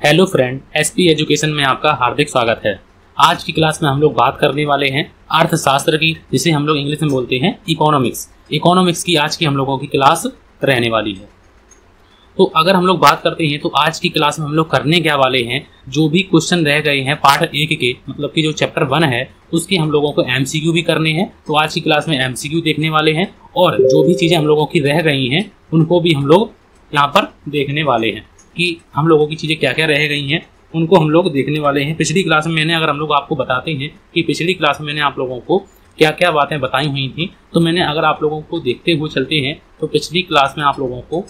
Hello friend SP education में आपका हार्दिक स्वागत है। आज की क्लास में हम लोग बात करने वाले हैं अर्थशास्त्र की, जिसे हम लोग इंग्लिश में बोलते हैं इकोनॉमिक्स इकोनॉमिक्स की आज की हम लोगों की क्लास रहने वाली है। तो अगर हम लोग बात करते हैं तो आज की क्लास में हम लोग करने क्या वाले हैं, जो भी क्वेश्चन रह गए हैं पार्ट एक के मतलब कि जो चैप्टर वन है, उसके हम लोगों को एमसीक्यू भी करने हैं। तो आज की क्लास में एमसीक्यू देखने वाले हैं, और जो भी चीज़ें हम लोगों की रह गई हैं, उनको भी हम लोग यहाँ पर देखने वाले हैं। कि हम लोगों की चीज़ें क्या क्या रह गई हैं, उनको हम लोग देखने वाले हैं। पिछली क्लास में मैंने अगर हम लोग आपको बताते हैं कि पिछली क्लास में मैंने आप लोगों को क्या क्या बातें बताई हुई थी तो मैंने अगर आप लोगों को देखते हुए चलते हैं तो पिछली क्लास में आप लोगों को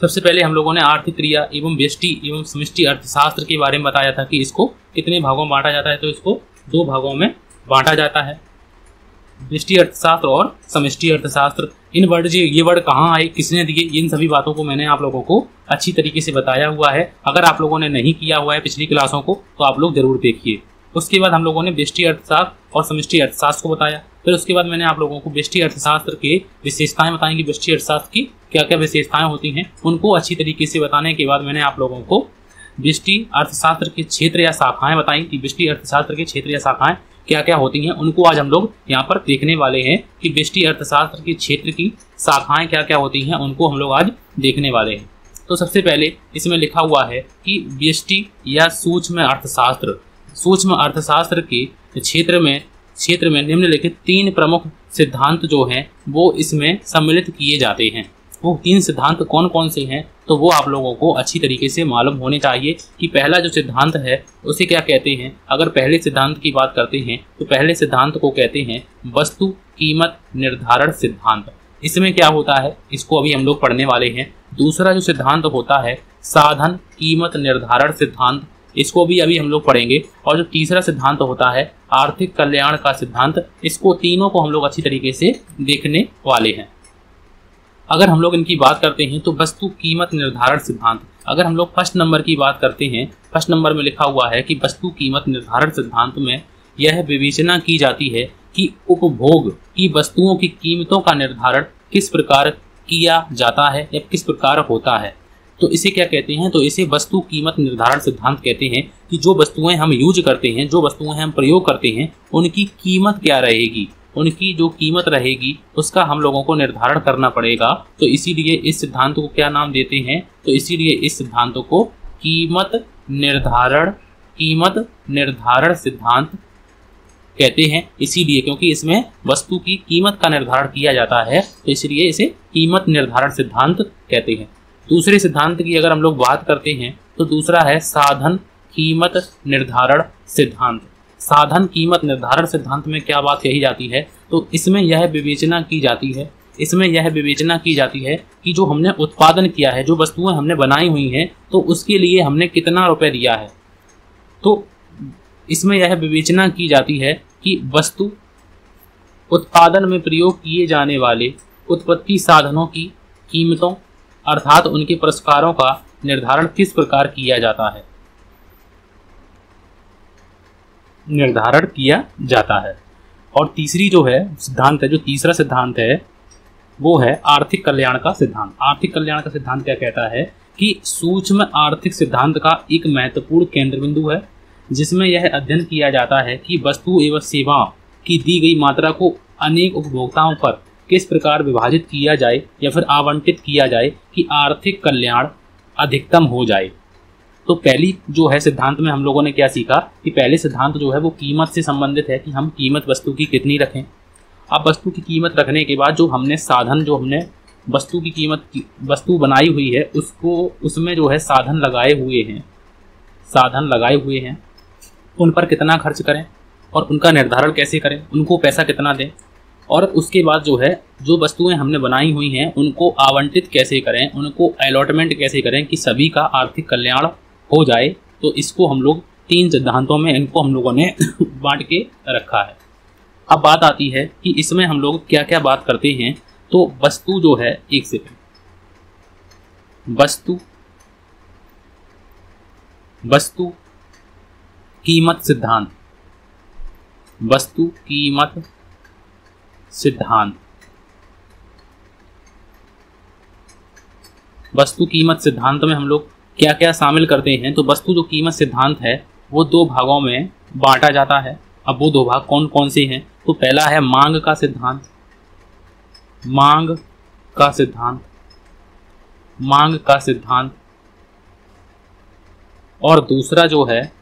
सबसे पहले हम लोगों ने आर्थिक क्रिया एवं व्यष्टि एवं समष्टि अर्थशास्त्र के बारे में बताया था कि इसको कितने भागों में बांटा जाता है तो इसको दो भागों में बांटा जाता है। व्यष्टि अर्थशास्त्र और समष्टि अर्थशास्त्र। इन वर्ड जो, ये वर्ड कहाँ आए, किसने दिए, इन सभी बातों को मैंने आप लोगों को अच्छी तरीके से बताया हुआ है। अगर आप लोगों ने नहीं किया हुआ है पिछली क्लासों को तो आप लोग ज़रूर देखिए। उसके बाद हम लोगों ने व्यष्टि अर्थशास्त्र और समष्टि अर्थशास्त्र को बताया। फिर उसके बाद मैंने आप लोगों को व्यष्टि अर्थशास्त्र के विशेषताएँ बताई कि अर्थशास्त्र की क्या क्या विशेषताएँ होती हैं। उनको अच्छी तरीके से बताने के बाद मैंने आप लोगों को व्यष्टि अर्थशास्त्र के क्षेत्र या शाखाएँ बताई कि व्यष्टि अर्थशास्त्र के क्षेत्र या शाखाएँ क्या क्या होती हैं, उनको आज हम लोग यहाँ पर देखने वाले हैं कि व्यष्टि अर्थशास्त्र के क्षेत्र की शाखाएँ क्या क्या होती हैं, उनको हम लोग आज देखने वाले हैं। तो सबसे पहले इसमें लिखा हुआ है कि व्यष्टि या सूक्ष्म अर्थशास्त्र। सूक्ष्म अर्थशास्त्र के क्षेत्र में क्षेत्र में निम्नलिखित तीन प्रमुख सिद्धांत जो हैं, वो इसमें सम्मिलित किए जाते हैं। वो तीन सिद्धांत कौन कौन से हैं तो वो आप लोगों को अच्छी तरीके से मालूम होने चाहिए कि पहला जो सिद्धांत है, उसे क्या कहते हैं। अगर पहले सिद्धांत की बात करते हैं तो पहले सिद्धांत को कहते हैं वस्तु कीमत निर्धारण सिद्धांत। इसमें क्या होता है, इसको अभी हम लोग पढ़ने वाले हैं। दूसरा जो सिद्धांत होता है, साधन कीमत निर्धारण सिद्धांत। इसको भी अभी हम लोग पढ़ेंगे। और जो तीसरा सिद्धांत होता है, आर्थिक कल्याण का सिद्धांत, इसको तीनों को हम लोग अच्छी तरीके से देखने वाले हैं। अगर हम लोग इनकी बात करते हैं तो वस्तु कीमत निर्धारण सिद्धांत। अगर हम लोग फ़र्स्ट नंबर की बात करते हैं, फ़र्स्ट नंबर में लिखा हुआ है कि वस्तु कीमत निर्धारण सिद्धांत में यह विवेचना की जाती है कि उपभोग की वस्तुओं की कीमतों का निर्धारण किस प्रकार किया जाता है या किस प्रकार होता है। तो इसे क्या कहते हैं? तो इसे वस्तु कीमत निर्धारण सिद्धांत कहते हैं कि जो वस्तुएँ हम यूज़ करते हैं, जो वस्तुएँ हम प्रयोग करते हैं, उनकी कीमत क्या रहेगी? उनकी जो कीमत रहेगी, उसका हम लोगों को निर्धारण करना पड़ेगा। तो इसीलिए इस सिद्धांत को क्या नाम देते हैं? तो इसीलिए इस सिद्धांत को कीमत निर्धारण कीमत निर्धारण सिद्धांत कहते हैं। इसीलिए क्योंकि इसमें वस्तु की कीमत का निर्धारण किया जाता है तो इसलिए इसे कीमत निर्धारण सिद्धांत कहते हैं। दूसरे सिद्धांत की अगर हम लोग बात करते हैं तो दूसरा है साधन, कीमत निर्धारण सिद्धांत। साधन कीमत निर्धारण सिद्धांत में क्या बात कही जाती है? तो इसमें यह विवेचना की जाती है, इसमें यह विवेचना की जाती है कि जो हमने उत्पादन किया है, जो वस्तुएँ हमने बनाई हुई हैं तो उसके लिए हमने कितना रुपए दिया है? तो इसमें यह विवेचना की जाती है कि वस्तु उत्पादन में प्रयोग किए जाने वाले उत्पत्ति साधनों की कीमतों, अर्थात उनके पुरस्कारों का निर्धारण किस प्रकार किया जाता है? निर्धारण किया जाता है। और तीसरी जो है, सिद्धांत है, जो तीसरा सिद्धांत है, वो है आर्थिक कल्याण का सिद्धांत। आर्थिक कल्याण का सिद्धांत क्या कहता है कि सूक्ष्म आर्थिक सिद्धांत का एक महत्वपूर्ण केंद्र बिंदु है, जिसमें यह अध्ययन किया जाता है कि वस्तु एवं सेवा की दी गई मात्रा को अनेक उपभोक्ताओं पर किस प्रकार विभाजित किया जाए या फिर आवंटित किया जाए कि आर्थिक कल्याण अधिकतम हो जाए। तो पहली जो है सिद्धांत में हम लोगों ने क्या सीखा कि पहले सिद्धांत जो है वो कीमत से संबंधित है कि हम कीमत वस्तु की कितनी रखें। अब वस्तु की कीमत रखने के बाद जो हमने साधन जो हमने वस्तु की कीमत की, वस्तु बनाई हुई है, उसको, उसमें जो है साधन लगाए हुए हैं। साधन लगाए हुए हैं। उन पर कितना खर्च करें और उनका निर्धारण कैसे करें, उनको पैसा कितना दें और उसके बाद जो है, जो वस्तुएँ हमने बनाई हुई हैं, उनको आवंटित कैसे करें, उनको अलॉटमेंट कैसे करें कि सभी का आर्थिक कल्याण हो जाए तो इसको हम लोग तीन सिद्धांतों में, इनको हम लोगों ने बांट के रखा है। अब बात आती है कि इसमें हम लोग क्या क्या बात करते हैं तो वस्तु जो है, एक सेकेंड। वस्तु वस्तु, कीमत सिद्धांत। वस्तु, कीमत सिद्धांत। वस्तु, कीमत सिद्धांत में हम लोग क्या क्या शामिल करते हैं तो वस्तु जो कीमत सिद्धांत है, वो दो भागों में बांटा जाता है। अब वो दो भाग कौन कौन से हैं? तो पहला है मांग का सिद्धांत। मांग का सिद्धांत। मांग का सिद्धांत। और दूसरा जो है,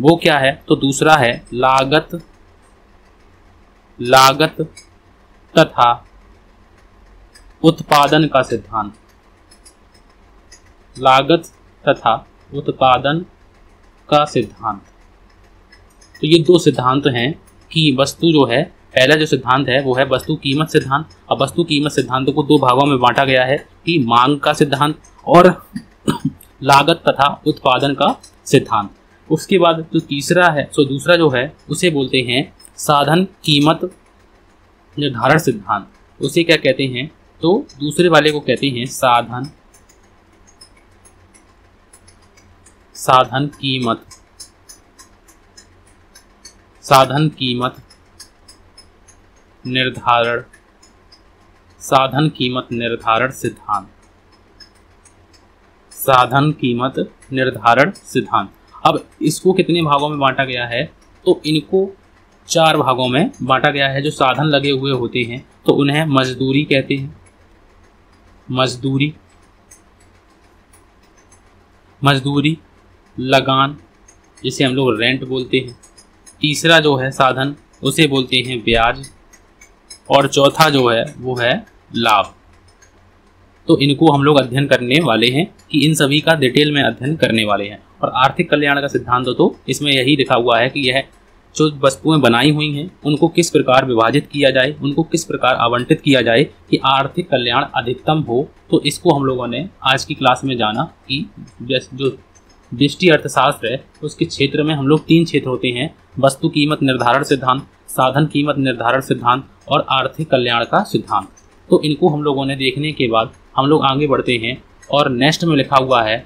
वो क्या है? तो दूसरा है लागत। लागत तथा उत्पादन का सिद्धांत। लागत तथा उत्पादन का सिद्धांत। तो ये दो सिद्धांत हैं कि वस्तु जो है, पहला जो सिद्धांत है, वो है वस्तु कीमत सिद्धांत। अब वस्तु कीमत सिद्धांत को दो भागों में बांटा गया है कि मांग का सिद्धांत और लागत तथा उत्पादन का सिद्धांत। उसके बाद जो तीसरा है, सो दूसरा जो है, उसे बोलते हैं साधन कीमत निर्धारण सिद्धांत। उसे क्या कहते हैं? तो दूसरे वाले को कहते हैं साधन साधन कीमत। साधन कीमत निर्धारण। साधन कीमत निर्धारण सिद्धांत। साधन कीमत निर्धारण सिद्धांत। अब इसको कितने भागों में बांटा गया है? तो इनको चार भागों में बांटा गया है जो साधन लगे हुए होते हैं तो उन्हें मजदूरी कहते हैं। मजदूरी। मजदूरी। लगान, जिसे हम लोग रेंट बोलते हैं। तीसरा जो है साधन, उसे बोलते हैं ब्याज। और चौथा जो है, वो है लाभ। तो इनको हम लोग अध्ययन करने वाले हैं कि इन सभी का डिटेल में अध्ययन करने वाले हैं। और आर्थिक कल्याण का सिद्धांत तो इसमें यही लिखा हुआ है कि यह जो वस्तुएँ बनाई हुई हैं, उनको किस प्रकार विभाजित किया जाए, उनको किस प्रकार आवंटित किया जाए कि आर्थिक कल्याण अधिकतम हो। तो इसको हम लोगों ने आज की क्लास में जाना कि जो दृष्टि अर्थशास्त्र है, उसके क्षेत्र में हम लोग तीन क्षेत्र होते हैं, वस्तु कीमत निर्धारण सिद्धांत, साधन कीमत निर्धारण सिद्धांत और आर्थिक कल्याण का सिद्धांत। तो इनको हम लोगों ने देखने के बाद हम लोग आगे बढ़ते हैं और नेक्स्ट में लिखा हुआ है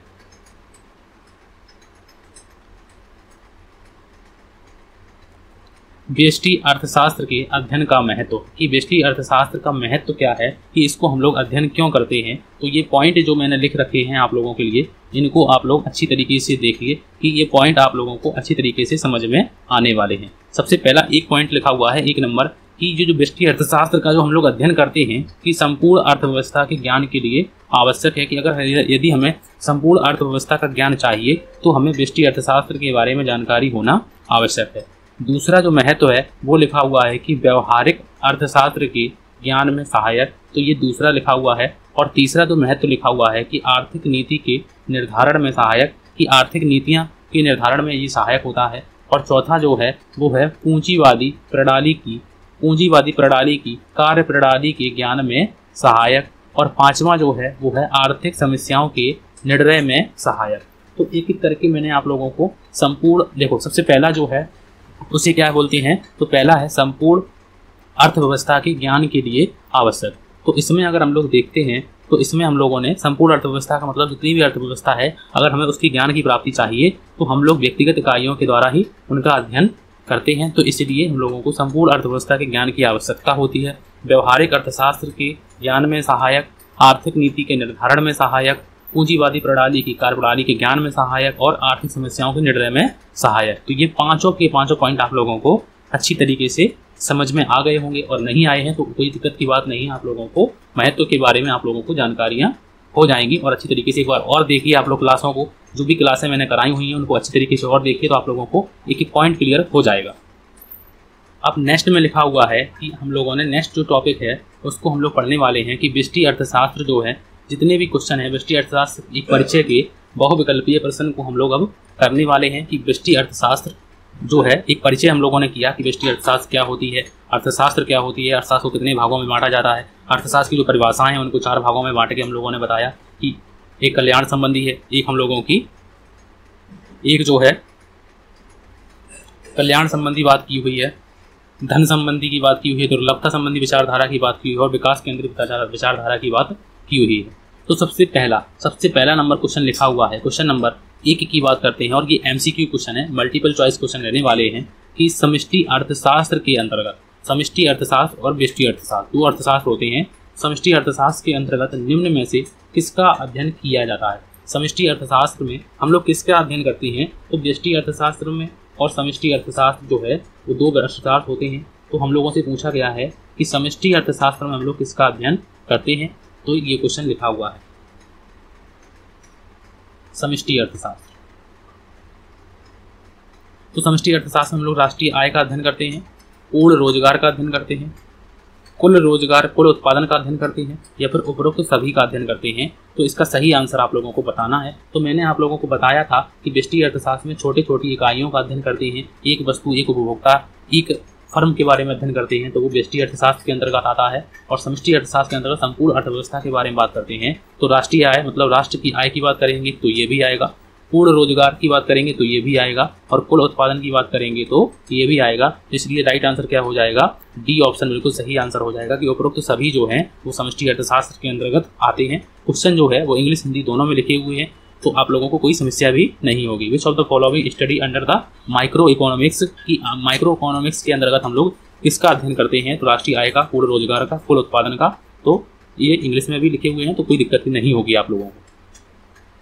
व्यष्टि अर्थशास्त्र के अध्ययन का महत्व। कि व्यष्टि अर्थशास्त्र का महत्व क्या है? कि इसको हम लोग अध्ययन क्यों करते हैं? तो ये पॉइंट जो मैंने लिख रखे हैं आप लोगों के लिए इनको आप लोग अच्छी तरीके से देखिए कि ये पॉइंट आप लोगों को अच्छी तरीके से समझ में आने वाले हैं। सबसे पहला एक पॉइंट लिखा हुआ है, एक नंबर, कि ये जो व्यष्टि अर्थशास्त्र का जो हम लोग अध्ययन करते हैं, कि संपूर्ण अर्थव्यवस्था के ज्ञान के लिए आवश्यक है कि अगर यदि हमें संपूर्ण अर्थव्यवस्था का ज्ञान चाहिए तो हमें व्यष्टि अर्थशास्त्र के बारे में जानकारी होना आवश्यक है। दूसरा जो महत्व है, वो लिखा हुआ है कि व्यवहारिक अर्थशास्त्र के ज्ञान में सहायक तो ये दूसरा लिखा हुआ है। और तीसरा जो महत्व लिखा हुआ है कि आर्थिक नीति के निर्धारण में सहायक, कि आर्थिक नीतियाँ के निर्धारण में ये सहायक होता है। और चौथा जो है, वो है पूंजीवादी प्रणाली की, पूंजीवादी प्रणाली की, कार्य प्रणाली के ज्ञान में सहायक। और पांचवा जो है, वो है आर्थिक समस्याओं के निर्णय में सहायक। तो एक एक करके मैंने आप लोगों को संपूर्ण, देखो, सबसे पहला जो है उसे क्या बोलते हैं? तो पहला है संपूर्ण अर्थव्यवस्था के ज्ञान के लिए आवश्यक। तो इसमें अगर हम लोग देखते हैं तो इसमें हम लोगों ने संपूर्ण अर्थव्यवस्था का मतलब जितनी भी अर्थव्यवस्था है, अगर हमें उसकी ज्ञान की प्राप्ति चाहिए तो हम लोग व्यक्तिगत इकाइयों के द्वारा ही उनका अध्ययन करते हैं। तो इसलिए हम लोगों को संपूर्ण अर्थव्यवस्था के ज्ञान की आवश्यकता होती है। व्यवहारिक अर्थशास्त्र के ज्ञान में सहायक, आर्थिक नीति के निर्धारण में सहायक पूंजीवादी प्रणाली की कार्य प्रणाली के ज्ञान में सहायक और आर्थिक समस्याओं के निर्णय में सहायक। तो ये पाँचों के पाँचों पॉइंट आप लोगों को अच्छी तरीके से समझ में आ गए होंगे और नहीं आए हैं तो कोई दिक्कत की बात नहीं है। आप लोगों को महत्व के बारे में आप लोगों को जानकारियाँ हो जाएँगी और अच्छी तरीके से एक बार और देखिए आप लोग क्लासों को। जो भी क्लासें मैंने कराई हुई हैं, उनको अच्छी तरीके से और देखिए तो आप लोगों को एक एक पॉइंट क्लियर हो जाएगा। अब नेक्स्ट में लिखा हुआ है कि हम लोगों ने नेक्स्ट जो टॉपिक है, उसको हम लोग पढ़ने वाले हैं कि विष्टि अर्थशास्त्र जो है जितने भी क्वेश्चन है, वृष्टि अर्थशास्त्र एक परिचय के बहुविकल्पीय प्रश्न को हम लोग अब करने वाले हैं कि वृष्टि अर्थशास्त्र जो है, एक परिचय हम लोगों ने किया कि वृष्टि अर्थशास्त्र क्या होती है, अर्थशास्त्र क्या होती है, अर्थशास्त्र को कितने भागों में बांटा जाता है, अर्थशास्त्र की जो परिभाषाएँ हैं, उनको चार भागों में बांट के हम लोगों ने बताया कि एक कल्याण संबंधी है, एक हम लोगों की, एक जो है, कल्याण संबंधी बात की हुई है, धन संबंधी की बात की हुई है, दुर्लभता संबंधी विचारधारा की बात की हुई है और विकास केंद्रित विचारधारा की बात की हुई है। तो सबसे पहला सबसे पहला नंबर क्वेश्चन लिखा हुआ है। क्वेश्चन नंबर एक की बात करते हैं और ये एमसीक्यू क्वेश्चन है। मल्टीपल चॉइस क्वेश्चन रहने वाले हैं कि समष्टि अर्थशास्त्र के अंतर्गत, समष्टि अर्थशास्त्र और व्यष्टि अर्थशास्त्र, दो अर्थशास्त्र होते हैं। समष्टि अर्थशास्त्र के अंतर्गत निम्न में से किसका अध्ययन किया जाता है? समष्टि अर्थशास्त्र में हम लोग किसका अध्ययन करते हैं? तो व्यष्टि अर्थशास्त्र में और समष्टि अर्थशास्त्र जो है, वो दो अर्थशास्त्र होते हैं। तो हम लोगों से पूछा गया है कि समष्टि अर्थशास्त्र में हम लोग किसका अध्ययन करते हैं? तो ये क्वेश्चन लिखा हुआ है। समष्टि अर्थशास्त्र। तो समष्टि अर्थशास्त्र में हम लोग राष्ट्रीय आय का अध्ययन करते हैं, पूर्ण रोज़गार का अध्ययन करते हैं, कुल रोज़गार, कुल उत्पादन का अध्ययन करते हैं, या फिर उपरोक्त सभी का अध्ययन करते हैं। तो इसका सही आंसर आप लोगों को बताना है। तो मैंने आप लोगों को बताया था कि व्यष्टि अर्थशास्त्र में छोटी छोटी इकाइयों का अध्ययन करते हैं। एक वस्तु, एक उपभोक्ता, एक फर्म के बारे में अध्ययन करते हैं तो वो व्यष्टि अर्थशास्त्र के अंतर्गत आता है और समष्टि अर्थशास्त्र के अंतर्गत संपूर्ण अर्थव्यवस्था के बारे में बात करते हैं। तो राष्ट्रीय आय मतलब राष्ट्र की आय की बात करेंगे तो ये भी आएगा। पूर्ण रोज़गार की बात करेंगे तो ये भी आएगा। और कुल उत्पादन की बात करेंगे तो ये भी आएगा। इसलिए राइट आंसर क्या हो जाएगा? डी ऑप्शन बिल्कुल सही आंसर हो जाएगा कि उपरोक्त तो सभी जो हैं, वो समष्टि अर्थशास्त्र के अंतर्गत आते हैं। क्वेश्चन जो है, वो इंग्लिश, हिंदी दोनों में लिखे हुए हैं। तो आप लोगों को कोई समस्या भी नहीं होगी। Which of the following study under the micro economics की माइक्रो इकोनॉमिक्स के अंतर्गत हम लोग किसका अध्ययन करते हैं? तो राष्ट्रीय आय का पूर्ण रोज़गार का कुल उत्पादन का। तो ये इंग्लिश में भी लिखे हुए हैं तो कोई दिक्कत नहीं होगी आप लोगों को।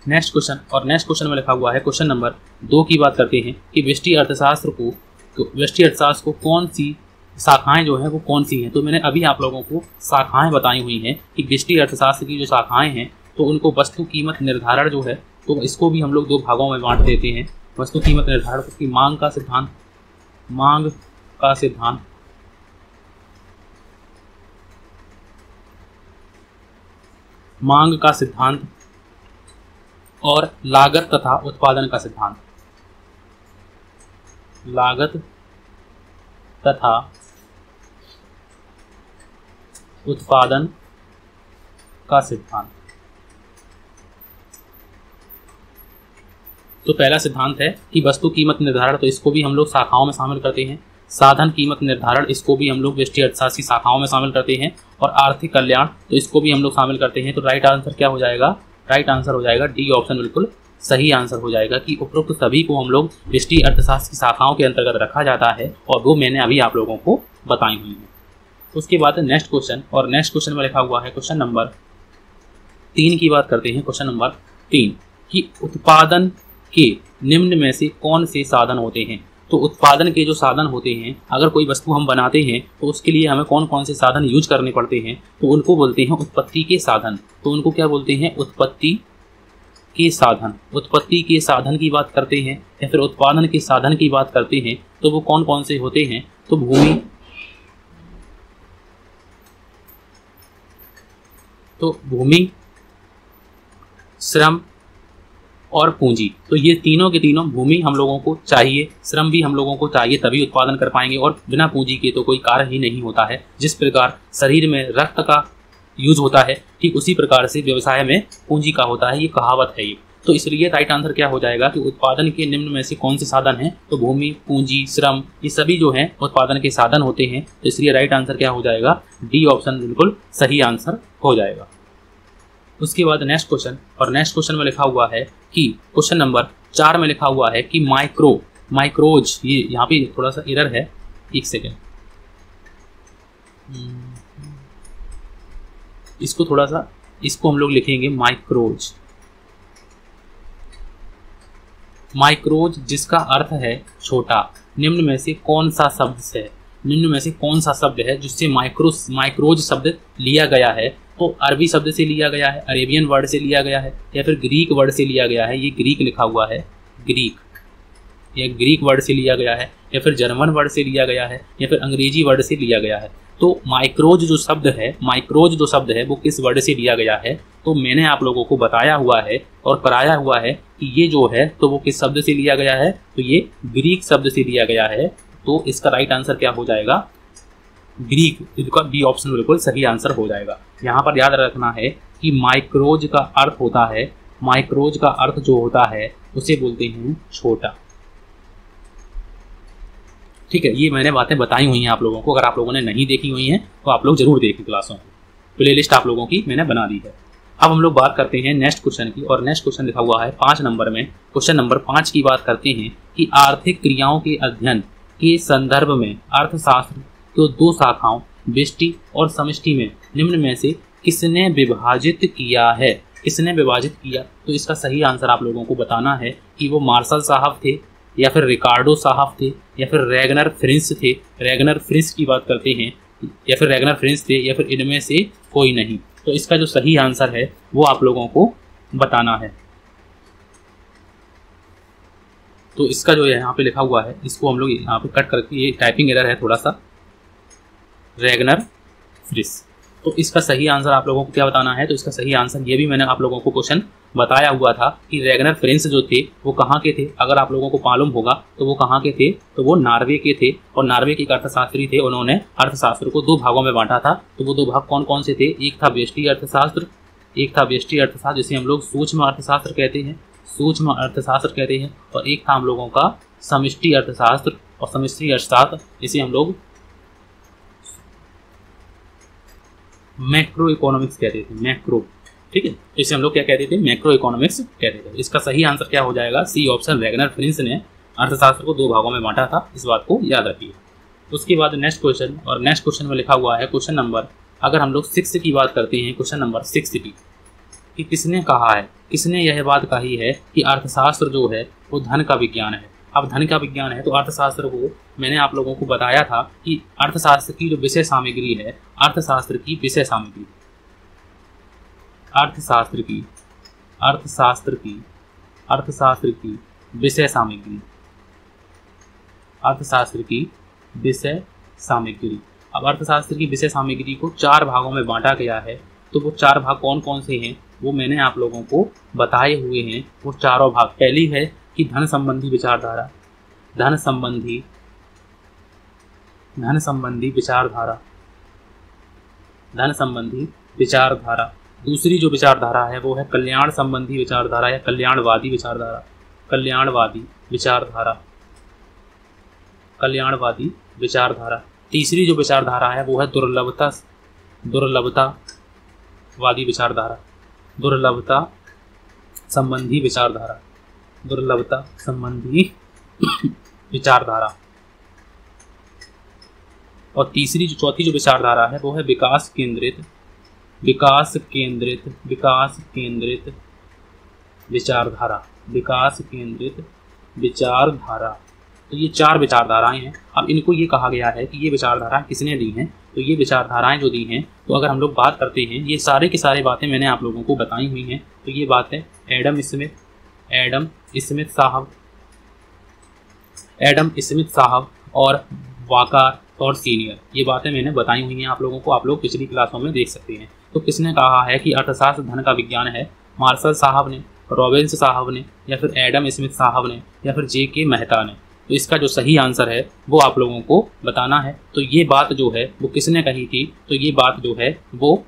नेक्स्ट क्वेश्चन और नेक्स्ट क्वेश्चन में लिखा हुआ है क्वेश्चन नंबर दो की बात करते हैं कि व्यष्टि अर्थशास्त्र को तो व्यष्टि अर्थशास्त्र को कौन सी शाखाएँ जो है, वो कौन सी हैं? तो मैंने अभी आप लोगों को शाखाएँ बताई हुई हैं कि व्यष्टि अर्थशास्त्र की जो शाखाएँ हैं तो उनको वस्तु कीमत निर्धारण जो है तो इसको भी हम लोग दो भागों में बांट देते हैं। वस्तु कीमत निर्धारण की मांग का सिद्धांत, मांग का सिद्धांत। मांग का सिद्धांत और लागत तथा उत्पादन का सिद्धांत। लागत तथा उत्पादन का सिद्धांत। तो पहला सिद्धांत है कि वस्तु कीमत निर्धारण तो इसको भी हम लोग शाखाओं में शामिल करते हैं। साधन कीमत निर्धारण इसको भी हम लोग व्यष्टि अर्थशास्त्री शाखाओं में शामिल करते हैं और आर्थिक कल्याण तो इसको भी हम लोग शामिल करते हैं। तो राइट आंसर क्या हो जाएगा? राइट आंसर हो जाएगा डी ऑप्शन बिल्कुल सही आंसर हो जाएगा कि उपरोक्त सभी को हम लोग दृष्टि अर्थशास्त्र की शाखाओं के अंतर्गत रखा जाता है और वो मैंने अभी आप लोगों को बताई हुई है। उसके बाद नेक्स्ट क्वेश्चन और नेक्स्ट क्वेश्चन में लिखा हुआ है क्वेश्चन नंबर तीन की बात करते हैं। क्वेश्चन नंबर तीन कि उत्पादन के निम्न में से कौन से साधन होते हैं? तो उत्पादन के जो साधन होते हैं, अगर कोई वस्तु हम बनाते हैं तो उसके लिए हमें कौन कौन से साधन यूज़ करने पड़ते हैं? तो उनको बोलते हैं उत्पत्ति के साधन। तो उनको क्या बोलते हैं? उत्पत्ति के साधन। उत्पत्ति के साधन की बात करते हैं या फिर उत्पादन के साधन की बात करते हैं तो वो कौन कौन से होते हैं? तो भूमि तो भूमि, श्रम और पूंजी। तो ये तीनों के तीनों भूमि हम लोगों को चाहिए, श्रम भी हम लोगों को चाहिए, तभी उत्पादन कर पाएँगे और बिना पूंजी के तो कोई कार्य ही नहीं होता है। जिस प्रकार शरीर में रक्त का यूज़ होता है, ठीक उसी प्रकार से व्यवसाय में पूंजी का होता है, ये कहावत है ये। तो इसलिए राइट आंसर क्या हो जाएगा कि उत्पादन के निम्न में से कौन से साधन हैं? तो भूमि, पूंजी, श्रम, ये सभी जो हैं, उत्पादन के साधन होते हैं। तो इसलिए राइट आंसर क्या हो जाएगा? डी ऑप्शन बिल्कुल सही आंसर हो जाएगा। उसके बाद नेक्स्ट क्वेश्चन और नेक्स्ट क्वेश्चन में लिखा हुआ है कि क्वेश्चन नंबर चार में लिखा हुआ है कि माइक्रो माइक्रोज ये यहाँ पे थोड़ा सा इरर है, एक सेकेंड इसको थोड़ा सा, इसको हम लोग लिखेंगे माइक्रोज माइक्रोज जिसका अर्थ है छोटा, निम्न में से कौन सा शब्द है? निम्न में से कौन सा शब्द है जिससे माइक्रो माइक्रोज शब्द लिया गया है? तो अरबी शब्द से लिया गया है, अरेबियन वर्ड से लिया गया है, या फिर ग्रीक वर्ड से लिया गया है, ये ग्रीक लिखा हुआ है, ग्रीक। या ग्रीक वर्ड से लिया गया है, या फिर जर्मन वर्ड से लिया गया है, या फिर अंग्रेज़ी वर्ड से लिया गया है। तो माइक्रोज जो शब्द है, माइक्रोज जो शब्द है, वो किस वर्ड से लिया गया है? तो मैंने आप लोगों को बताया हुआ है और कराया हुआ है कि ये जो है तो वो किस शब्द से लिया गया है? तो ये ग्रीक शब्द से लिया गया है। तो इसका राइट आंसर क्या हो जाएगा? ग्रीक इसका बी ऑप्शन बिल्कुल सही आंसर हो जाएगा। यहाँ पर याद रखना है कि माइक्रोज का अर्थ होता है माइक्रोज का अर्थ जो होता है, उसे बोलते हैं छोटा। ठीक है, ये मैंने बातें बताई हुई हैं आप लोगों को। अगर आप लोगों ने नहीं देखी हुई हैं तो आप लोग ज़रूर देखें क्लासों को। प्ले लिस्ट आप लोगों की मैंने बना दी है। अब हम लोग बात करते हैं नेक्स्ट क्वेश्चन की, और नेक्स्ट क्वेश्चन लिखा हुआ है पाँच नंबर में। क्वेश्चन नंबर पाँच की बात करते हैं कि आर्थिक क्रियाओं के अध्ययन के संदर्भ में अर्थशास्त्र तो दो शाखाओं, बेष्टि और समष्टि में, निम्न में से किसने विभाजित किया है? किसने विभाजित किया? तो इसका सही आंसर आप लोगों को बताना है कि वो मार्शल साहब थे, या फिर रिकार्डो साहब थे, या फिर रेगनर फ्रिंस थे। रेगनर फ्रिंस की बात करते हैं, या फिर रेगनर फ्रिंस थे, या फिर इनमें से कोई नहीं। तो इसका जो सही आंसर है, वो आप लोगों को बताना है। तो इसका जो यहाँ पे लिखा हुआ है, इसको हम लोग यहाँ पे कट करके, ये टाइपिंग एरर है थोड़ा सा। रेगनर फ्रिस तो इसका सही आंसर आप लोगों को क्या बताना है? तो इसका सही आंसर ये भी मैंने आप लोगों को क्वेश्चन बताया हुआ था कि रेगनर फ्रेंस जो थे, वो कहाँ के थे? अगर आप लोगों को मालूम होगा तो वो कहाँ के थे? तो वो नार्वे के थे और नार्वे के अर्थशास्त्री थे, उन्होंने अर्थशास्त्र को दो भागों में बांटा था। तो वो दो भाग कौन कौन से थे? एक था बेष्टी अर्थशास्त्र, एक था बेष्टी अर्थशास्त्र, जिसे हम लोग सूक्ष्म अर्थशास्त्र कहते हैं। सूक्ष्म अर्थशास्त्र कहते हैं और एक था हम लोगों का समिष्टि अर्थशास्त्र और समिष्टि अर्थशास्त्र, जिसे हम लोग मैक्रो इकोनॉमिक्स कहते थे, मैक्रो। ठीक है? इसे हम लोग क्या कहते थे? मैक्रो इकोनॉमिक्स कहते थे। इसका सही आंसर क्या हो जाएगा? सी ऑप्शन रेगनर फ्रिंस ने अर्थशास्त्र को दो भागों में बांटा था। इस बात को याद रखिए। उसके बाद नेक्स्ट क्वेश्चन, और नेक्स्ट क्वेश्चन में लिखा हुआ है क्वेश्चन नंबर, अगर हम लोग सिक्स की बात करते हैं, क्वेश्चन नंबर सिक्स की, कि किसने कहा है? किसने यह बात कही है कि अर्थशास्त्र जो है, वो धन का विज्ञान है? अब धन का विज्ञान है तो अर्थशास्त्र को मैंने आप लोगों को बताया था कि अर्थशास्त्र की जो विषय सामग्री है, अर्थशास्त्र की विषय सामग्री। अर्थशास्त्र की अर्थशास्त्र की अर्थशास्त्र की विषय सामग्री। अर्थशास्त्र की विषय सामग्री। अब अर्थशास्त्र की विषय सामग्री को चार भागों में बांटा गया है तो वो चार भाग कौन कौन से हैं, वो मैंने आप लोगों को बताए हुए हैं। वो चारों भाग, पहली है कि धन संबंधी विचारधारा, धन संबंधी धन संबंधी विचारधारा, धन संबंधी विचारधारा। दूसरी जो विचारधारा है, वो है कल्याण संबंधी विचारधारा या कल्याणवादी विचारधारा। कल्याणवादी विचारधारा। कल्याणवादी विचारधारा। तीसरी जो विचारधारा है, वो है दुर्लभता दुर्लभता वादी विचारधारा। दुर्लभता संबंधी विचारधारा। दुर्लभता संबंधी विचारधारा। और तीसरी, जो चौथी जो विचारधारा है, वो है विकास केंद्रित विकास केंद्रित विकास केंद्रित विचारधारा। विकास केंद्रित विचारधारा। तो ये चार विचारधाराएँ हैं। अब इनको ये कहा गया है कि ये विचारधाराएँ किसने दी हैं? तो ये विचारधाराएँ जो दी हैं तो अगर हम लोग बात करते हैं, ये सारे के सारे बातें मैंने आप लोगों को बताई हुई हैं। तो ये बात एडम स्मिथ एडम स्मिथ साहब, एडम स्मिथ साहब और वाकार और सीनियर। ये बातें मैंने बताई हुई हैं आप लोगों को, आप लोग पिछली क्लासों में देख सकते हैं। तो किसने कहा है कि अर्थशास्त्र धन का विज्ञान है? मार्शल साहब ने, रॉबिन्स साहब ने, या फिर एडम स्मिथ साहब ने, या फिर जे के मेहता ने? तो इसका जो सही आंसर है, वो आप लोगों को बताना है। तो ये बात जो है, वो किसने कही थी? तो ये बात जो है, वो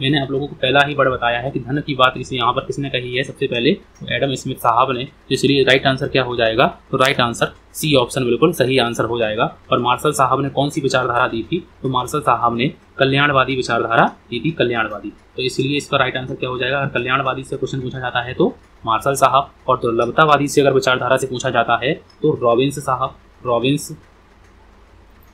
मैंने आप लोगों को पहला ही बड़ा बताया है कि धन की बात इसे यहाँ पर किसने कही है? सबसे पहले तो एडम स्मिथ साहब ने तो इसलिए राइट आंसर क्या हो जाएगा? तो राइट आंसर सी ऑप्शन बिल्कुल सही आंसर हो जाएगा। और मार्शल साहब ने कौन सी विचारधारा दी थी? तो मार्शल साहब ने कल्याणवादी विचारधारा दी थी, कल्याणवादी। तो इसलिए इसका राइट आंसर क्या हो जाएगा? अगर कल्याणवादी से क्वेश्चन पूछा जाता है तो मार्शल साहब और दुर्लभतावादी से अगर विचारधारा से पूछा जाता है तो रॉबिन्स साहब रॉबिन्स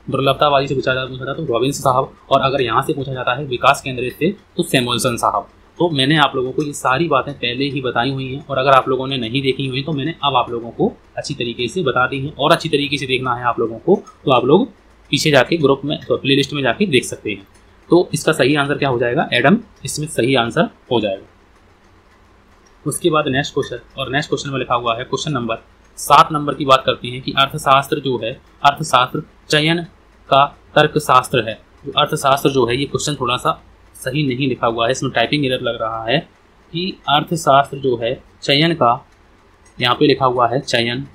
दुर्लभतावादी से पूछा जाता तो रॉबिन्स साहब, और अगर यहाँ से पूछा जाता है विकास केंद्रित से तो सेमोल्सन साहब। तो मैंने आप लोगों को ये सारी बातें पहले ही बताई हुई हैं, और अगर आप लोगों ने नहीं देखी हुई तो मैंने अब आप लोगों को अच्छी तरीके से बता दी हैं, और अच्छी तरीके से देखना है आप लोगों को तो आप लोग पीछे जाके ग्रुप में तो प्ले लिस्ट में जाके देख सकते हैं। तो इसका सही आंसर क्या हो जाएगा? एडम इसमें सही आंसर हो जाएगा। उसके बाद नेक्स्ट क्वेश्चन, और नेक्स्ट क्वेश्चन में लिखा हुआ है क्वेश्चन नंबर सात नंबर की बात करते हैं कि अर्थशास्त्र जो है, अर्थशास्त्र चयन का तर्कशास्त्र है। अर्थशास्त्र जो है, ये क्वेश्चन थोड़ा सा सही नहीं लिखा हुआ है। इसमें टाइपिंग एरर लग रहा है कि अर्थशास्त्र जो है, चयन का, यहाँ पे लिखा हुआ है चयन।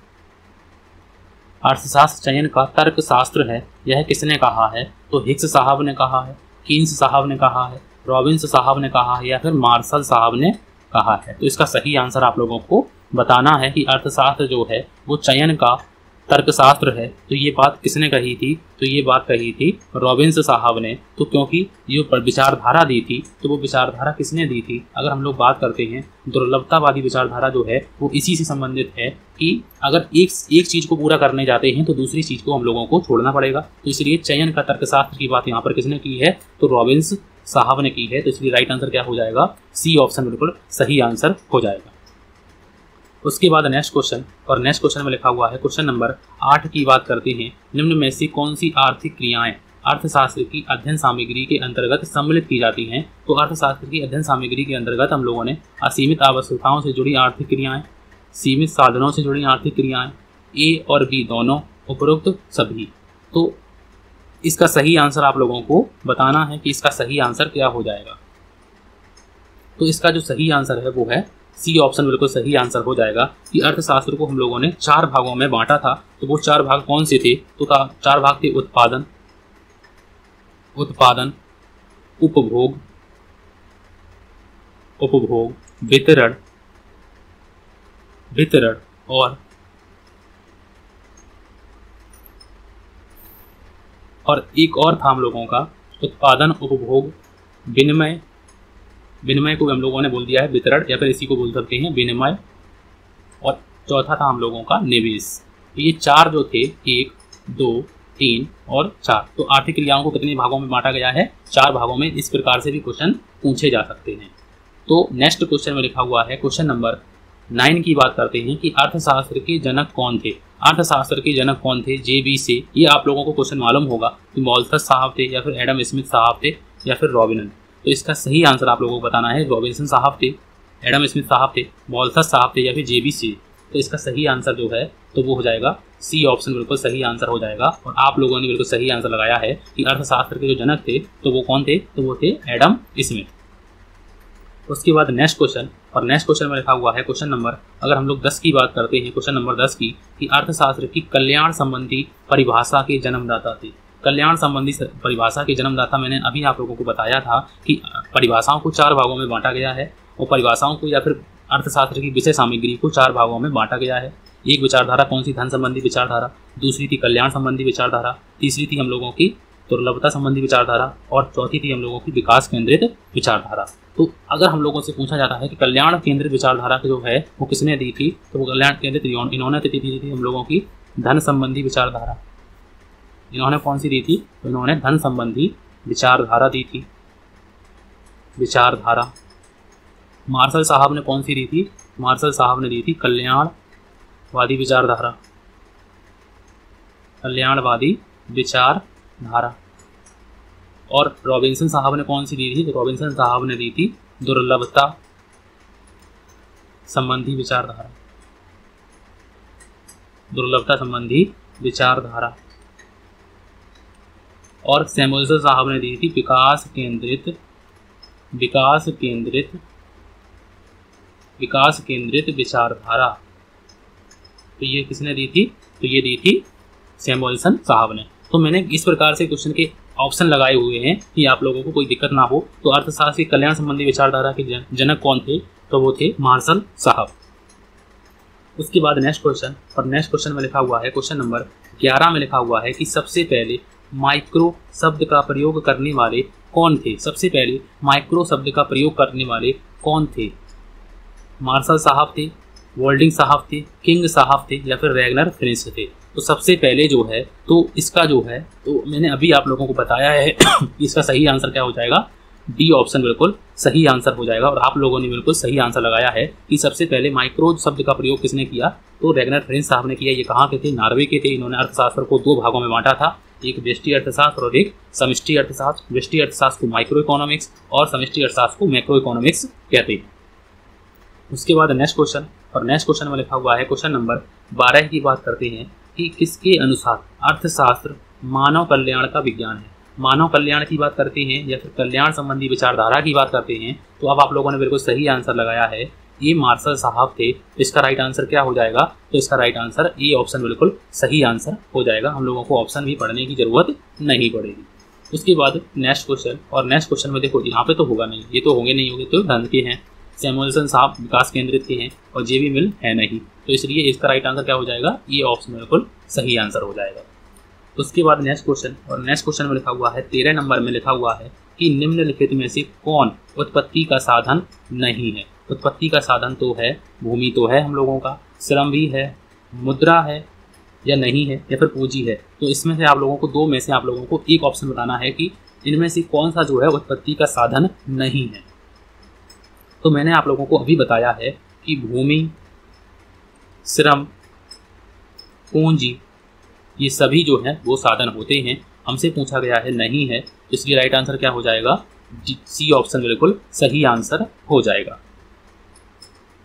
अर्थशास्त्र, चयन का तर्कशास्त्र है। यह किसने कहा है? तो हिक्स साहब ने कहा है कीन्स साहब ने कहा है रॉबिन्स साहब ने कहा है, या फिर मार्शल साहब ने कहा है। तो इसका सही आंसर आप लोगों को बताना है कि अर्थशास्त्र जो है, वो चयन का तर्कशास्त्र है। तो ये बात किसने कही थी? तो ये बात कही थी रॉबिन्स साहब ने। तो क्योंकि ये विचारधारा दी थी तो वो विचारधारा किसने दी थी? अगर हम लोग बात करते हैं, दुर्लभतावादी विचारधारा जो है, वो इसी से संबंधित है कि अगर एक एक चीज़ को पूरा करने जाते हैं तो दूसरी चीज़ को हम लोगों को छोड़ना पड़ेगा। तो इसलिए चयन का तर्कशास्त्र की बात यहाँ पर किसने की है? तो रॉबिन्स साहब ने की है। तो इसलिए राइट आंसर क्या हो जाएगा? सी ऑप्शन बिल्कुल सही आंसर हो जाएगा। उसके बाद नेक्स्ट क्वेश्चन और नेक्स्ट क्वेश्चन में लिखा हुआ है क्वेश्चन नंबर आठ की बात करते हैं। निम्न में से कौन सी आर्थिक क्रियाएँ अर्थशास्त्र की अध्ययन सामग्री के अंतर्गत सम्मिलित की जाती हैं? तो अर्थशास्त्र की अध्ययन सामग्री के अंतर्गत हम लोगों ने असीमित आवश्यकताओं से जुड़ी आर्थिक क्रियाएँ, सीमित साधनों से जुड़ी आर्थिक क्रियाएँ, ए और बी दोनों उपरोक्त सभी। तो इसका सही आंसर आप लोगों को बताना है कि इसका सही आंसर क्या हो जाएगा। तो इसका जो सही आंसर है वो है सी ऑप्शन बिल्कुल सही आंसर हो जाएगा कि अर्थशास्त्र को हम लोगों ने चार भागों में बांटा था। तो वो चार भाग कौन से थे? तो चार भाग थे उत्पादन उत्पादन, उपभोग उपभोग, वितरण वितरण और और एक और था हम लोगों का, उत्पादन, उपभोग, विनिमय विनिमय को हम लोगों ने बोल दिया है वितरण, या फिर इसी को बोल सकते हैं विनिमय। और चौथा था हम लोगों का निवेश। तो ये चार जो थे, एक, दो, तीन और चार। तो आर्थिक क्रियाओं को कितने भागों में बांटा गया है? चार भागों में इस प्रकार से भी क्वेश्चन पूछे जा सकते हैं। तो नेक्स्ट क्वेश्चन में लिखा हुआ है क्वेश्चन नंबर नाइन की बात करते हैं कि अर्थशास्त्र के जनक कौन थे? अर्थशास्त्र के जनक कौन थे? जे बी से ये आप लोगों को क्वेश्चन मालूम होगा कि मॉल्थस साहब थे या फिर एडम स्मिथ साहब थे या फिर रॉबिनन। तो इसका सही आंसर आप लोगों को बताना है रॉबिन्सन साहब थे, एडम स्मिथ साहब थे मॉल्थस साहब थे या फिर जे बी सी तो इसका सही आंसर जो है तो वो हो जाएगा सी ऑप्शन, बिल्कुल सही आंसर हो जाएगा। और आप लोगों ने बिल्कुल सही आंसर लगाया है कि अर्थशास्त्र के जो जनक थे तो वो कौन थे? तो वो थे एडम स्मिथ। उसके बाद नेक्स्ट क्वेश्चन, और नेक्स्ट क्वेश्चन में लिखा हुआ है क्वेश्चन नंबर, अगर हम लोग दस की बात करते हैं, क्वेश्चन नंबर दस की, कि अर्थशास्त्र की कल्याण संबंधी परिभाषा के जन्मदाता थे। कल्याण संबंधी परिभाषा के जन्मदाता मैंने अभी आप लोगों को बताया था कि परिभाषाओं को चार भागों में बांटा गया है। और परिभाषाओं को या फिर अर्थशास्त्र की विषय सामग्री को चार भागों में बांटा गया है। एक विचारधारा कौन सी? धन संबंधी विचारधारा। दूसरी थी कल्याण संबंधी विचारधारा। तीसरी थी हम लोगों की दुर्लभता संबंधी विचारधारा। और चौथी थी हम लोगों की विकास केंद्रित विचारधारा। तो अगर हम लोगों से पूछा जाता है कि कल्याण केंद्रित विचारधारा जो है, वो किसने दी थी? तो वो कल्याण केंद्रित इन्होंने दी थी हम लोगों की धन संबंधी विचारधारा। इन्होंने कौन सी दी थी? तो इन्होंने धन संबंधी विचारधारा दी थी। विचारधारा। मार्शल साहब ने कौन सी दी थी? मार्शल साहब ने दी थी कल्याणवादी विचारधारा। कल्याणवादी विचारधारा। और रॉबिन्सन साहब ने कौन सी दी थी? तो रॉबिन्सन साहब ने दी थी दुर्लभता संबंधी विचारधारा। दुर्लभता संबंधी विचारधारा। और सैमुअल्सन साहब ने दी थी विकास केंद्रित विकास केंद्रित विकास केंद्रित विचारधारा। तो ये किसने दी थी? तो ये दी थी सैमुअल्सन साहब ने। तो मैंने इस प्रकार से क्वेश्चन के ऑप्शन लगाए हुए हैं कि आप लोगों को कोई दिक्कत ना हो। तो अर्थशास्त्र की कल्याण संबंधी विचारधारा के जनक कौन थे? तो वो थे मार्शल साहब। उसके बाद नेक्स्ट क्वेश्चन और नेक्स्ट क्वेश्चन में लिखा हुआ है क्वेश्चन नंबर ग्यारह में लिखा हुआ है कि सबसे पहले माइक्रो शब्द का प्रयोग करने वाले कौन थे? सबसे पहले माइक्रो शब्द का प्रयोग करने वाले कौन थे? मार्शल साहब थे वर्ल्डिंग साहब थे, किंग साहब थे या फिर रेगनर फिनिश थे? तो सबसे पहले जो है तो इसका जो है तो मैंने अभी आप लोगों को बताया है, इसका सही आंसर क्या हो जाएगा? डी ऑप्शन बिल्कुल सही आंसर हो जाएगा और आप लोगों ने बिल्कुल सही आंसर लगाया है कि सबसे पहले माइक्रो शब्द का प्रयोग किसने किया? तो रेगनर फ्रेंस साहब ने किया। ये कहाँ के थे? नॉर्वे के थे। इन्होंने अर्थशास्त्र को दो भागों में बांटा था। एक व्यष्टि अर्थशास्त्र और एक समष्टि अर्थशास्त्र। व्यष्टि अर्थशास्त्र को माइक्रो इकोनॉमिक्स और समष्टि अर्थशास्त्र को मैक्रो इकोनॉमिक्स कहते हैं। उसके बाद नेक्स्ट क्वेश्चन और नेक्स्ट क्वेश्चन में लिखा हुआ है क्वेश्चन नंबर बारह की बात करते हैं कि किसके अनुसार अर्थशास्त्र मानव कल्याण का विज्ञान है। मानव कल्याण की बात करते हैं या फिर कल्याण संबंधी विचारधारा की बात करते हैं तो अब आप लोगों ने बिल्कुल सही आंसर लगाया है। ये मार्शल साहब थे इसका राइट आंसर क्या हो जाएगा? तो इसका राइट आंसर ए ऑप्शन बिल्कुल सही आंसर हो जाएगा। हम लोगों को ऑप्शन भी पढ़ने की ज़रूरत नहीं पड़ेगी। उसके बाद नेक्स्ट क्वेश्चन और नेक्स्ट क्वेश्चन में देखो, यहाँ पे तो होगा नहीं, ये तो होंगे नहीं होंगे तो धन के हैं। सैमुअल्सन साहब विकास केंद्रित के हैं, और जे मिल है नहीं। तो इसलिए इसका राइट आंसर क्या हो जाएगा? ये ऑप्शन बिल्कुल सही आंसर हो जाएगा। उसके बाद नेक्स्ट क्वेश्चन और नेक्स्ट क्वेश्चन में लिखा हुआ है, तेरह नंबर में लिखा हुआ है कि निम्नलिखित में से कौन उत्पत्ति का साधन नहीं है। उत्पत्ति का साधन तो है, भूमि तो है हम लोगों का, श्रम भी है, मुद्रा है या नहीं है या फिर पूंजी है। तो इसमें से आप लोगों को, दो में से आप लोगों को एक ऑप्शन बताना है कि इनमें से कौन सा जो है उत्पत्ति का साधन नहीं है। तो मैंने आप लोगों को अभी बताया है कि भूमि, श्रम, पूंजी, ये सभी जो है, वो साधन होते हैं। हमसे पूछा गया है, नहीं है इसलिए राइट आंसर क्या हो जाएगा? सी ऑप्शन बिल्कुल सही आंसर हो जाएगा।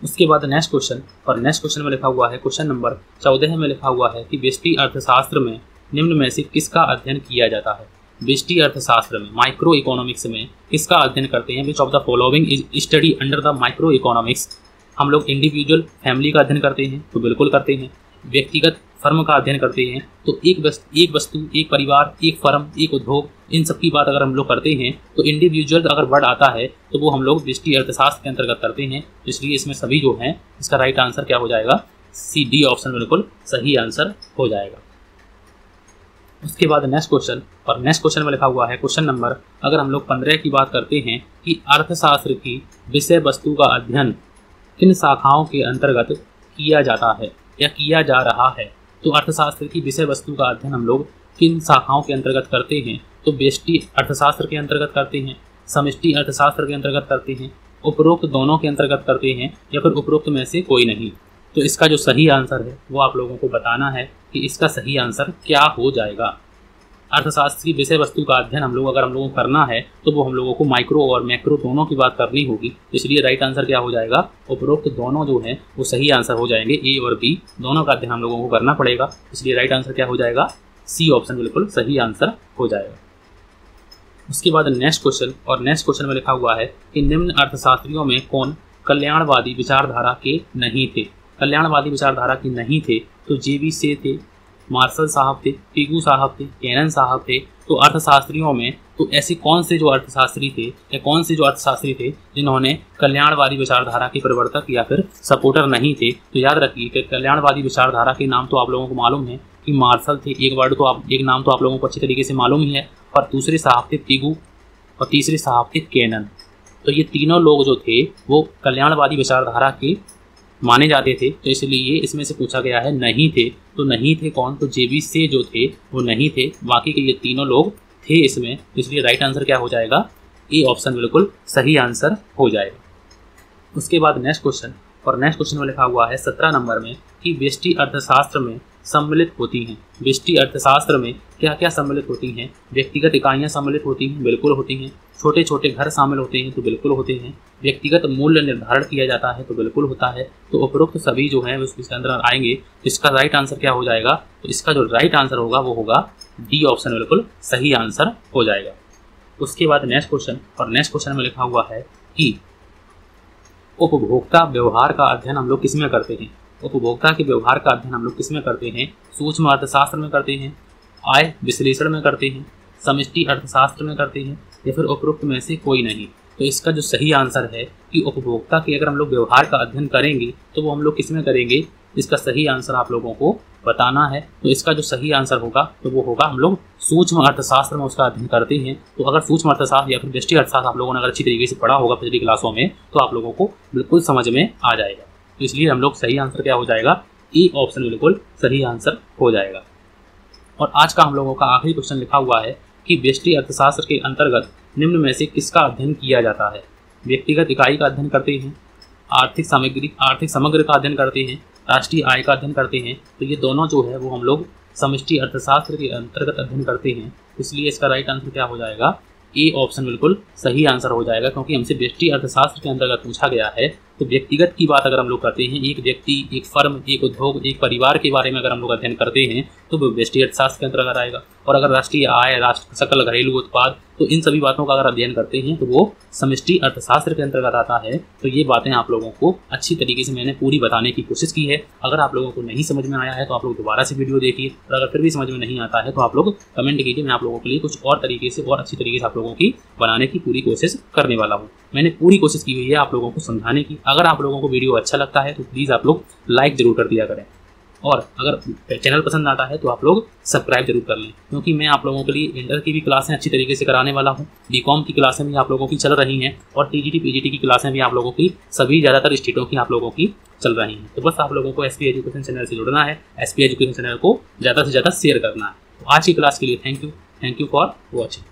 उसके बाद नेक्स्ट क्वेश्चन और नेक्स्ट क्वेश्चन में लिखा हुआ है क्वेश्चन नंबर चौदह में लिखा हुआ है कि व्यष्टि अर्थशास्त्र में निम्न में से किसका अध्ययन किया जाता है? व्यष्टि अर्थशास्त्र में माइक्रो इकोनॉमिक्स में किसका अध्ययन करते हैं? Which of the following is study under the micro economics हम लोग इंडिविजुअल फैमिली का अध्ययन करते हैं तो बिल्कुल करते हैं। व्यक्तिगत फर्म का अध्ययन करते हैं तो एक वस्तु एक वस्तु, एक परिवार, एक फर्म, एक उद्योग, इन सब की बात अगर हम लोग करते हैं तो इंडिविजुअल अगर वर्ड आता है तो वो हम लोग दृष्टि अर्थशास्त्र के अंतर्गत करते हैं। इसलिए इसमें सभी जो हैं, इसका राइट आंसर क्या हो जाएगा? सी डी ऑप्शन बिल्कुल सही आंसर हो जाएगा। उसके बाद नेक्स्ट क्वेश्चन और नेक्स्ट क्वेश्चन में लिखा हुआ है क्वेश्चन नंबर अगर हम लोग पंद्रह की बात करते हैं, कि अर्थशास्त्र की विषय वस्तु का अध्ययन किन शाखाओं के अंतर्गत किया जाता है, या किया जा रहा है? तो अर्थशास्त्र की विषय वस्तु का अध्ययन हम लोग किन शाखाओं के अंतर्गत करते हैं? तो बेष्टि अर्थशास्त्र के अंतर्गत करते हैं, समिष्टि अर्थशास्त्र के अंतर्गत करते हैं, उपरोक्त दोनों के अंतर्गत करते हैं या फिर उपरोक्त में से कोई नहीं? तो इसका जो सही आंसर है, वो आप लोगों को बताना है कि इसका सही आंसर क्या हो जाएगा। अर्थशास्त्र की विषय वस्तु का अध्ययन हम लोग अगर हम लोगों को करना है तो वो हम लोगों को माइक्रो और मैक्रो दोनों की बात करनी होगी। इसलिए राइट आंसर क्या हो जाएगा? उपरोक्त दोनों जो है, वो सही आंसर हो जाएँगे ए और बी दोनों का अध्ययन हम लोगों को करना पड़ेगा। इसलिए राइट आंसर क्या हो जाएगा? सी ऑप्शन बिल्कुल सही आंसर हो जाएगा। उसके बाद नेक्स्ट क्वेश्चन और नेक्स्ट क्वेश्चन में लिखा हुआ है कि निम्न अर्थशास्त्रियों में कौन कल्याणवादी विचारधारा के नहीं थे? कल्याणवादी विचारधारा के नहीं थे तो जे बी से थे मार्शल साहब थे टीगू साहब थे, कैनन साहब थे तो अर्थशास्त्रियों में तो ऐसे कौन से जो अर्थशास्त्री थे, या कौन से जो अर्थशास्त्री थे, जिन्होंने कल्याणवादी विचारधारा के प्रवर्तक या फिर सपोर्टर नहीं थे? तो याद रखिए कि कल्याणवादी विचारधारा के नाम तो आप लोगों को मालूम है कि मार्शल थे, एक वर्ड तो आप, एक नाम तो आप लोगों को अच्छी तरीके से मालूम ही है और दूसरे साहब थे टीगू और तीसरे साहब थे कैनन। तो ये तीनों लोग जो थे, वो कल्याणवादी विचारधारा के माने जाते थे। तो इसलिए इसमें से पूछा गया है, नहीं थे। तो नहीं थे कौन? तो जेबी से जो थे, वो नहीं थे। बाकी के ये तीनों लोग थे इसमें। तो इसलिए राइट आंसर क्या हो जाएगा? ये ऑप्शन बिल्कुल सही आंसर हो जाएगा। उसके बाद नेक्स्ट क्वेश्चन और नेक्स्ट क्वेश्चन में लिखा हुआ है, सत्रह नंबर में कि व्यष्टि अर्थशास्त्र में सम्मिलित होती हैं। व्यष्टि अर्थशास्त्र में क्या क्या सम्मिलित होती हैं? व्यक्तिगत इकाइयाँ सम्मिलित होती हैं, बिल्कुल होती हैं। छोटे छोटे घर शामिल होते हैं तो बिल्कुल होते हैं। व्यक्तिगत मूल्य निर्धारण किया जाता है तो बिल्कुल होता है। तो उपरोक्त सभी जो है उसके अंदर आएँगे। तो इसका राइट आंसर क्या हो जाएगा? तो इसका जो राइट आंसर होगा, वो होगा डी ऑप्शन बिल्कुल सही आंसर हो जाएगा। उसके बाद नेक्स्ट क्वेश्चन और नेक्स्ट क्वेश्चन में लिखा हुआ है कि उपभोक्ता व्यवहार का अध्ययन हम लोग किसमें करते हैं? उपभोक्ता के व्यवहार का अध्ययन हम लोग किसमें करते हैं? सूक्ष्म अर्थशास्त्र में करते हैं, आय विश्लेषण में करते हैं, समष्टि अर्थशास्त्र में करते हैं, या फिर उपरोक्त में से कोई नहीं। तो इसका जो सही आंसर है कि उपभोक्ता के अगर हम लोग व्यवहार का अध्ययन करेंगे तो वो हम लोग किसमें करेंगे? इसका सही आंसर आप लोगों को बताना है। तो इसका जो सही आंसर होगा तो वो होगा हम लोग सूक्ष्म अर्थशास्त्र में उसका अध्ययन करते हैं। तो अगर सूक्ष्म अर्थशास्त्र या फिर दृष्टि अर्थशास्त्र आप लोगों ने अगर अच्छी तरीके से पढ़ा होगा पिछली क्लासों में तो आप लोगों को बिल्कुल समझ में आ जाएगा। इसलिए हम लोग सही आंसर क्या हो जाएगा? ई ऑप्शन बिल्कुल सही आंसर हो जाएगा। और आज का हम लोगों का आखिरी क्वेश्चन लिखा हुआ है कि व्यष्टि अर्थशास्त्र के अंतर्गत निम्न में से किसका अध्ययन किया जाता है? व्यक्तिगत इकाई का अध्ययन करते हैं, आर्थिक सामग्री, आर्थिक समग्र का अध्ययन करते हैं, राष्ट्रीय आय का अध्ययन करते हैं। तो ये दोनों जो है वो हम लोग समष्टि अर्थशास्त्र के अंतर्गत अध्ययन करते हैं। इसलिए इसका राइट आंसर क्या हो जाएगा? ए ऑप्शन बिल्कुल सही आंसर हो जाएगा, क्योंकि हमसे व्यष्टि अर्थशास्त्र के अंतर्गत पूछा गया है। तो व्यक्तिगत की बात अगर हम लोग करते हैं, एक व्यक्ति, एक फर्म, एक उद्योग, एक परिवार के बारे में अगर हम लोग अध्ययन करते हैं तो वो व्यष्टि अर्थशास्त्र के अंतर्गत आएगा। और अगर राष्ट्रीय आय, राष्ट्र, सकल घरेलू उत्पाद तो इन सभी बातों का अगर अध्ययन करते हैं तो वो समष्टि अर्थशास्त्र के अंतर्गत आता है तो ये बातें आप लोगों को अच्छी तरीके से मैंने पूरी बताने की कोशिश की है। अगर आप लोगों को नहीं समझ में आया है तो आप लोग दोबारा से वीडियो देखिए। और अगर फिर भी समझ में नहीं आता है तो आप लोग कमेंट कीजिए, मैं आप लोगों के लिए कुछ और तरीके से और अच्छी तरीके से आप लोगों की बनाने की पूरी कोशिश करने वाला हूँ। मैंने पूरी कोशिश की हुई है आप लोगों को समझाने की। अगर आप लोगों को वीडियो अच्छा लगता है तो प्लीज़ आप लोग लाइक ज़रूर कर दिया करें। और अगर चैनल पसंद आता है तो आप लोग सब्सक्राइब ज़रूर कर लें, क्योंकि मैं आप लोगों के लिए इंटर की भी क्लासें अच्छी तरीके से कराने वाला हूँ। बी की क्लासें भी आप लोगों की चल रही हैं और टी जी की क्लासें भी आप लोगों की, सभी ज़्यादातर स्टेटों की आप लोगों की चल रही हैं। तो बस आप लोगों को एसपी एजुकेशन चैनल से जुड़ना है एसपी एजुकेशन चैनल को ज़्यादा से ज़्यादा शेयर करना है। तो आज की क्लास के लिए thank you thank you for watching